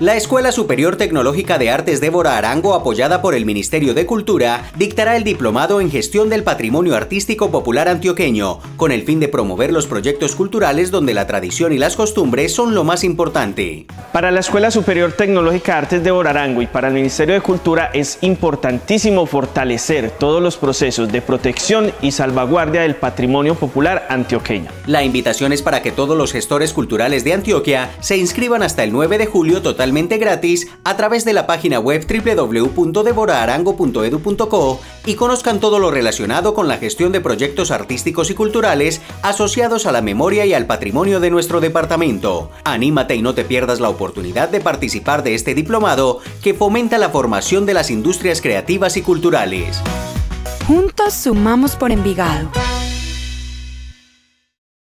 La Escuela Superior Tecnológica de Artes Débora Arango, apoyada por el Ministerio de Cultura, dictará el diplomado en Gestión del Patrimonio Artístico Popular Antioqueño, con el fin de promover los proyectos culturales donde la tradición y las costumbres son lo más importante. Para la Escuela Superior Tecnológica de Artes Débora Arango y para el Ministerio de Cultura es importantísimo fortalecer todos los procesos de protección y salvaguardia del patrimonio popular antioqueño. La invitación es para que todos los gestores culturales de Antioquia se inscriban hasta el 9 de julio total gratis a través de la página web www.deboraarango.edu.co y conozcan todo lo relacionado con la gestión de proyectos artísticos y culturales asociados a la memoria y al patrimonio de nuestro departamento. Anímate y no te pierdas la oportunidad de participar de este diplomado que fomenta la formación de las industrias creativas y culturales. Juntos sumamos por Envigado.